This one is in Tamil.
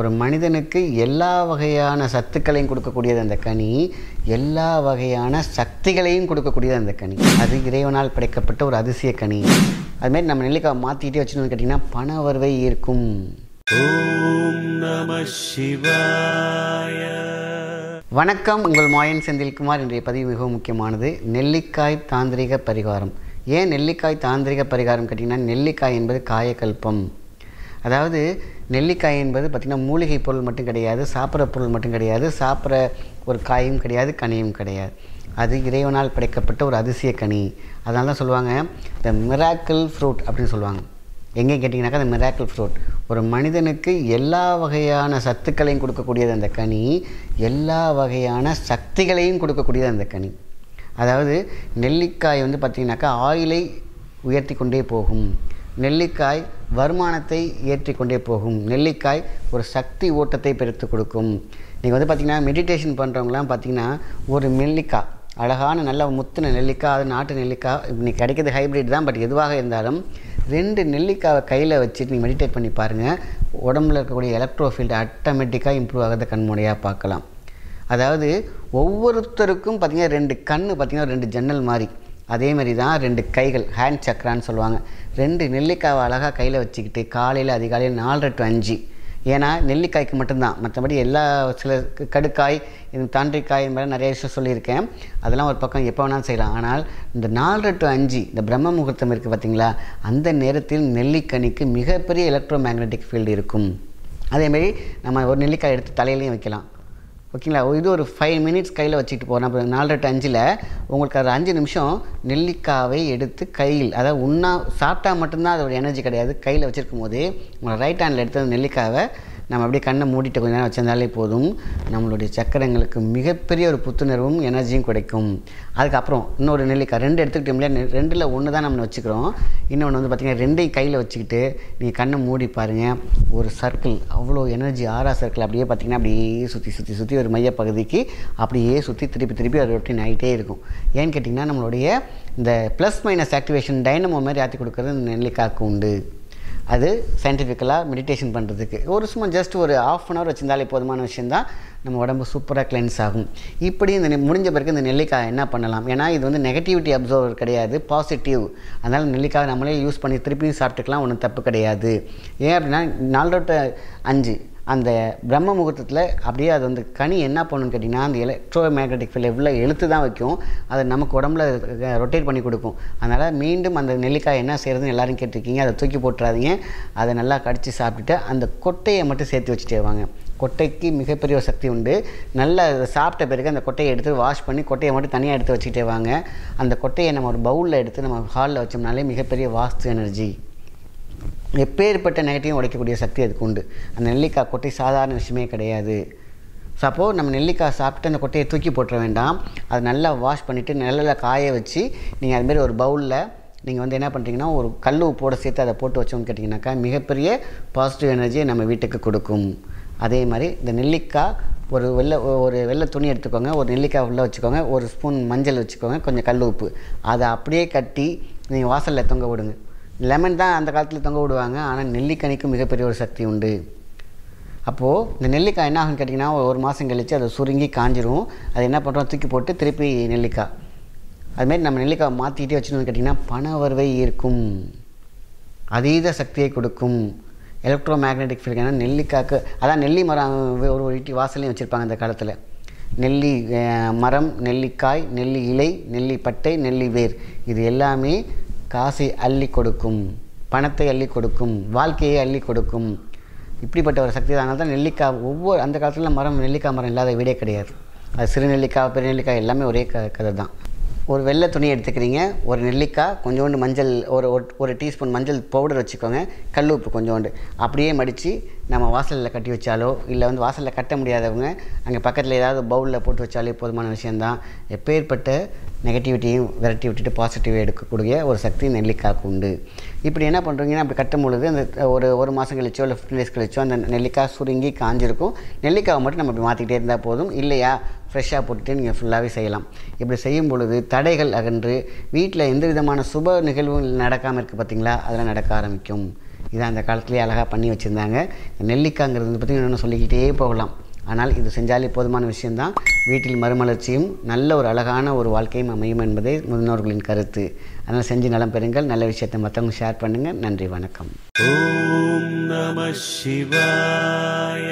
ஒரு மனிதனுக்கு எல்லா வகையான சத்துக்களையும் கொடுக்கக்கூடியது அந்த கனி எல்லா வகையான சக்திகளையும் கொடுக்கக்கூடியது அந்த கனி. அது இறைவனால் படைக்கப்பட்ட ஒரு அதிசய கனி. அதுமாரி நம்ம நெல்லிக்காய் மாற்றிக்கிட்டே வச்சுன்னு கேட்டிங்கன்னா பணவர்வை ஈர்க்கும். இருக்கும் வணக்கம் உங்கள் மாயன் செந்தில்குமார் இன்றைய பதிவு மிகவும் முக்கியமானது. நெல்லிக்காய் தாந்திரிக பரிகாரம். ஏன் நெல்லிக்காய் தாந்திரிக பரிகாரம் கேட்டிங்கன்னா நெல்லிக்காய் என்பது காயக்கல்பம். அதாவது நெல்லிக்காய் என்பது பார்த்திங்கன்னா மூலிகை பொருள் மட்டும் கிடையாது சாப்பிட்ற பொருள் மட்டும் கிடையாது சாப்பிட்ற ஒரு காயும் கிடையாது கனியும் கிடையாது. அது இறைவனால் படைக்கப்பட்ட ஒரு அதிசய கனி. அதனால தான் சொல்லுவாங்க த மிராக்கிள் ஃப்ரூட் அப்படின்னு சொல்லுவாங்க. எங்கே கேட்டிங்கனாக்கா அந்த மிராக்கிள் ஃப்ரூட் ஒரு மனிதனுக்கு எல்லா வகையான சத்துக்களையும் கொடுக்கக்கூடியது அந்த கனி எல்லா வகையான சக்திகளையும் கொடுக்கக்கூடியது அந்த கனி. அதாவது நெல்லிக்காய் வந்து பார்த்திங்கனாக்கா ஆயிலை உயர்த்தி கொண்டே போகும். நெல்லிக்காய் வருமானத்தை ஏற்றி கொண்டே போகும். நெல்லிக்காய் ஒரு சக்தி ஓட்டத்தை பெருத்து கொடுக்கும். நீங்கள் வந்து பார்த்திங்கன்னா மெடிடேஷன் பண்ணுறவங்களாம் பார்த்திங்கன்னா ஒரு நெல்லிக்காய் அழகான நல்ல முத்தின நெல்லிக்காய் அது நாட்டு நெல்லிக்காய் இன்னைக்கு கிடைக்கிறது ஹைப்ரிட் தான் பட் எதுவாக இருந்தாலும் ரெண்டு நெல்லிக்காவை கையில் வச்சுட்டு நீங்கள் மெடிடேட் பண்ணி பாருங்கள் உடம்புல இருக்கக்கூடிய எலக்ட்ரோஃபீல்டு ஆட்டோமேட்டிக்காக இம்ப்ரூவ் ஆகிறத கண்மூடியாக பார்க்கலாம். அதாவது ஒவ்வொருத்தருக்கும் பார்த்திங்கன்னா ரெண்டு கண் பார்த்திங்கன்னா ரெண்டு ஜன்னல் மாதிரி. அதே மாதிரி தான் ரெண்டு கைகள் ஹேண்ட் சக்கரான்னு சொல்லுவாங்க. ரெண்டு நெல்லிக்காவை அழகாக கையில் வச்சுக்கிட்டு காலையில் அதிகாலையில் நாலரை டு அஞ்சு. ஏன்னா நெல்லிக்காய்க்கு மட்டும்தான். மற்றபடி எல்லா சில கடுக்காய் இது தாண்டிக்காய் இந்த மாதிரி நிறைய விஷயம் சொல்லியிருக்கேன். அதெல்லாம் ஒரு பக்கம் எப்போ வேணாலும் செய்யலாம். ஆனால் இந்த நாலரை டு அஞ்சு இந்த பிரம்ம முகூர்த்தம் இருக்குது பார்த்தீங்களா? அந்த நேரத்தில் நெல்லிக்கனிக்கு மிகப்பெரிய எலக்ட்ரோ மேக்னெட்டிக் ஃபீல்டு இருக்கும் அதேமாரி நம்ம ஒரு நெல்லிக்காய் எடுத்து தலையிலையும் வைக்கலாம். ஓகேங்களா? இது ஒரு ஃபைவ் மினிட்ஸ் கையில் வச்சுட்டு போகிறோம் அப்புறம் நாலரை டு அஞ்சில் உங்களுக்கு அது அஞ்சு நிமிஷம் நெல்லிக்காவை எடுத்து கையில் அதாவது உண்ணா சாப்பிட்டா மட்டும்தான் அதோட எனர்ஜி கிடையாது. கையில் வச்சுருக்கும் போது உங்களை ரைட் ஹேண்டில் எடுத்து நெல்லிக்காவை நம்ம அப்படியே கண்ணை மூடிட்டு கொஞ்ச நேரம் வச்சிருந்தாலே போதும். நம்மளுடைய சக்கரங்களுக்கு மிகப்பெரிய ஒரு புத்துணர்வும் எனர்ஜியும் கிடைக்கும். அதுக்கப்புறம் இன்னொரு நெல்லிக்காய் ரெண்டு எடுத்துக்கிட்டோம்ல ரெண்டில் ஒன்று தான் நம்ம வச்சுக்கிறோம். இன்னொன்று வந்து பார்த்திங்கன்னா ரெண்டையும் கையில் வச்சுக்கிட்டு நீங்கள் கண்ணை மூடி பாருங்கள் ஒரு சர்க்கிள் அவ்வளோ எனர்ஜி ஆறா சர்க்கிள் அப்படியே பார்த்திங்கன்னா அப்படியே சுற்றி சுற்றி சுற்றி ஒரு மையப்பகுதிக்கு அப்படியே சுற்றி திருப்பி திருப்பி அது ரொட்டீன் ஆகிட்டே இருக்கும். ஏன்னு கேட்டிங்கன்னா நம்மளுடைய இந்த ப்ளஸ் மைனஸ் ஆக்டிவேஷன் டைனமோ மாதிரி ஆற்றி கொடுக்குறது நெல்லிக்காக்கு நெல்லிக்காய்க்கு உண்டு. அது சயின்டிஃபிக்கலாக மெடிடேஷன் பண்ணுறதுக்கு ஒரு சும்மா ஜஸ்ட் ஒரு ஆஃப் அன் ஹவர் வச்சிருந்தாலே போதுமான விஷயந்தான் நம்ம உடம்பு சூப்பராக கிளென்ஸ் ஆகும். இப்படி இந்த நெ- முடிஞ்ச பிறகு இந்த நெல்லிக்காய் என்ன பண்ணலாம்? ஏன்னா இது வந்து நெகட்டிவிட்டி அப்சர்வர் கிடையாது பாசிட்டிவ் அதனால் நெல்லிக்காய் நம்மளே யூஸ் பண்ணி திருப்பியும் சாப்பிட்டுக்கலாம் ஒன்றும் தப்பு கிடையாது. ஏன் அப்படின்னா நாலு டு அஞ்சு அந்த பிரம்ம முகூர்த்தத்தில் அப்படியே அது வந்து கனி என்ன பண்ணுன்னு கேட்டிங்கன்னா அந்த எலக்ட்ரோ மேக்னட்டிக் ஃபீல்ட் எவ்வளோ எழுத்து தான் வைக்கும். அதை நமக்கு உடம்புல ரொட்டேட் பண்ணி கொடுக்கும். அதனால் மீண்டும் அந்த நெல்லிக்காய் என்ன செய்கிறதுன்னு எல்லோரும் கேட்டிருக்கீங்க. அதை தூக்கி போட்டுறாதீங்க. அதை நல்லா கடித்து சாப்பிட்டுட்டு அந்த கொட்டையை மட்டும் சேர்த்து வச்சுட்டே வாங்க. கொட்டைக்கு மிகப்பெரிய ஒரு சக்தி உண்டு. நல்லா அதை சாப்பிட்ட பிறகு அந்த கொட்டையை எடுத்து வாஷ் பண்ணி கொட்டையை மட்டும் தனியாக எடுத்து வச்சுக்கிட்டே வாங்க. அந்த கொட்டையை நம்ம ஒரு பவுலில் எடுத்து நம்ம ஹாலில் வச்சோம்னாலே மிகப்பெரிய வாஸ்து எனர்ஜி எப்பேற்பட்ட நெகட்டிவும் உடைக்கக்கூடிய சக்தி அதுக்கு உண்டு. அந்த நெல்லிக்காய் கொட்டை சாதாரண விஷயமே கிடையாது. ஸோ அப்போது நம்ம நெல்லிக்காய் சாப்பிட்டு அந்த கொட்டையை தூக்கி போட்டுற வேண்டாம். அதை நல்லா வாஷ் பண்ணிவிட்டு நல்லா காய வச்சு நீங்கள் அதுமாரி ஒரு பவுலில் நீங்கள் வந்து என்ன பண்ணுறீங்கன்னா ஒரு கல் உப்போட சேர்த்து அதை போட்டு வச்சோம்னு கேட்டிங்கனாக்கா மிகப்பெரிய பாசிட்டிவ் எனர்ஜியை நம்ம வீட்டுக்கு கொடுக்கும். அதே மாதிரி இந்த நெல்லிக்காய் ஒரு வெள்ளை ஒரு வெள்ளை துணி எடுத்துக்கோங்க ஒரு நெல்லிக்காய் உள்ளே வச்சுக்கோங்க ஒரு ஸ்பூன் மஞ்சள் வச்சுக்கோங்க கொஞ்சம் கல் உப்பு. அதை அப்படியே கட்டி நீங்கள் வாசலில் தொங்க விடுங்க. லெமன் தான் அந்த காலத்தில் தொங்க விடுவாங்க. ஆனால் நெல்லிக்கனிக்கும் மிகப்பெரிய ஒரு சக்தி உண்டு. அப்போது இந்த நெல்லிக்காய் என்ன ஆகும்னு கேட்டிங்கன்னா ஒரு மாதம் கழித்து அதை சுருங்கி காஞ்சிரும். அது என்ன பண்ணுறோம் தூக்கி போட்டு திருப்பி நெல்லிக்காய். அதுமாரி நம்ம நெல்லிக்காய் மாற்றிக்கிட்டே வச்சுன்னு கேட்டிங்கன்னா பண வருவை ஈர்க்கும். அதீத சக்தியை கொடுக்கும். எலக்ட்ரோ மேக்னெட்டிக் ஃபீல்டு ஏன்னா நெல்லிக்காய்க்கு அதான் நெல்லி மரம் ஒரு ஒரு வீட்டு வாசல்லையும் வச்சுருப்பாங்க அந்த காலத்தில். நெல்லி மரம் நெல்லிக்காய் நெல்லி இலை நெல்லி பட்டை நெல்லி வேர். இது எல்லாமே காசை அள்ளி கொடுக்கும் பணத்தை அள்ளி கொடுக்கும் வாழ்க்கையை அள்ளி கொடுக்கும். இப்படிப்பட்ட ஒரு சக்தி அதனால தான் நெல்லிக்காய் ஒவ்வொரு அந்த காலத்தில் மரம் நெல்லிக்காய் மரம் இல்லாத வீடே கிடையாது. அது சிறு நெல்லிக்காய் பெரிய நெல்லிக்காய் எல்லாமே ஒரே க கதை தான் ஒரு வெள்ளை துணி எடுத்துக்கிறீங்க ஒரு நெல்லிக்காய் கொஞ்சோண்டு மஞ்சள் ஒரு ஒரு- ஒரு டீஸ்பூன் மஞ்சள் பவுடர் வச்சுக்கோங்க கல் உப்பு கொஞ்சோண்டு. அப்படியே மடித்து நம்ம வாசலில் கட்டி வச்சாலோ இல்லை வந்து வாசலில் கட்ட முடியாதவங்க அங்கே பக்கத்தில் ஏதாவது பவுலில் போட்டு வச்சாலே போதுமான விஷயந்தான் எப்பேற்பட்ட நெகட்டிவிட்டியும் விரட்டி விட்டுட்டு பாசிட்டிவ் எடுக்கக்கூடிய ஒரு சக்தி நெல்லிக்காய்க்கு உண்டு. இப்படி என்ன பண்ணுறீங்கன்னா அப்படி கட்டும் பொழுது அந்த ஒரு ஒரு மாதம் கழிச்சோ இல்லை ஃபிஃப்டின் டேஸ் கழிச்சோ அந்த நெல்லிக்காய் சுருங்கி காஞ்சிருக்கும். நெல்லிக்காவை மட்டும் நம்ம இப்படி மாற்றிக்கிட்டே இருந்தால் போதும். இல்லையா? ஃப்ரெஷ்ஷாக போட்டுட்டு நீங்கள் ஃபுல்லாகவே செய்யலாம். இப்படி செய்யும் பொழுது தடைகள் அகன்று வீட்டில் எந்த விதமான சுப நிகழ்வுகள் நடக்காமல் இருக்குது பார்த்திங்களா அதெல்லாம் நடக்க ஆரம்பிக்கும். இதான் அந்த காலத்துலேயே அழகாக பண்ணி வச்சுருந்தாங்க. நெல்லிக்காங்கிறது வந்து பார்த்திங்கன்னா இன்னும் சொல்லிக்கிட்டே போகலாம். ஆனால் இது செஞ்சாலே போதுமான விஷயந்தான் வீட்டில் மறுமலர்ச்சியும் நல்ல ஒரு அழகான ஒரு வாழ்க்கையும் அமையும் என்பதே முன்னோர்களின் கருத்து. அதனால் செஞ்சு நலம் பெறுங்கள். நல்ல விஷயத்தை மற்றவங்க ஷேர் பண்ணுங்கள் நன்றி வணக்கம். ஓம் நம சிவாய.